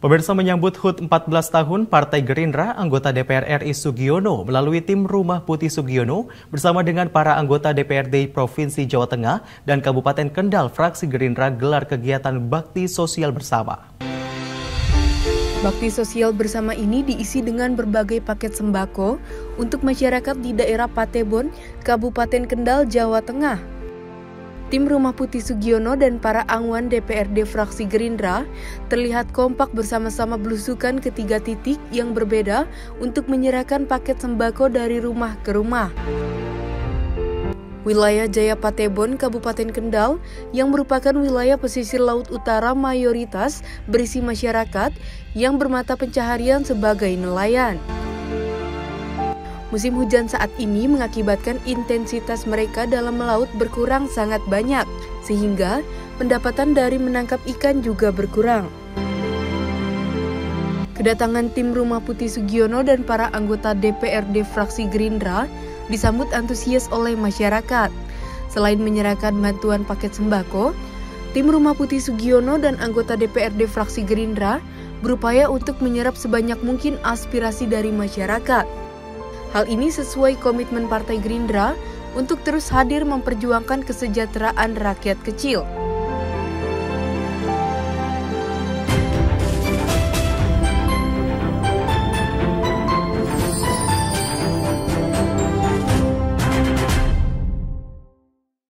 Pemirsa menyambut HUT 14 tahun Partai Gerindra, anggota DPR RI Sugiono melalui tim Rumah Putih Sugiono bersama dengan para anggota DPRD Provinsi Jawa Tengah dan Kabupaten Kendal fraksi Gerindra gelar kegiatan bakti sosial bersama. Bakti sosial bersama ini diisi dengan berbagai paket sembako untuk masyarakat di daerah Patebon, Kabupaten Kendal, Jawa Tengah. Tim Rumah Putih Sugiono dan para angwan DPRD fraksi Gerindra terlihat kompak bersama-sama belusukan ke tiga titik yang berbeda untuk menyerahkan paket sembako dari rumah ke rumah. Wilayah Jaya Patebon, Kabupaten Kendal, yang merupakan wilayah pesisir laut utara mayoritas berisi masyarakat yang bermata pencaharian sebagai nelayan. Musim hujan saat ini mengakibatkan intensitas mereka dalam melaut berkurang sangat banyak, sehingga pendapatan dari menangkap ikan juga berkurang. Kedatangan tim Rumah Putih Sugiono dan para anggota DPRD fraksi Gerindra disambut antusias oleh masyarakat. Selain menyerahkan bantuan paket sembako, tim Rumah Putih Sugiono dan anggota DPRD fraksi Gerindra berupaya untuk menyerap sebanyak mungkin aspirasi dari masyarakat. Hal ini sesuai komitmen Partai Gerindra untuk terus hadir memperjuangkan kesejahteraan rakyat kecil.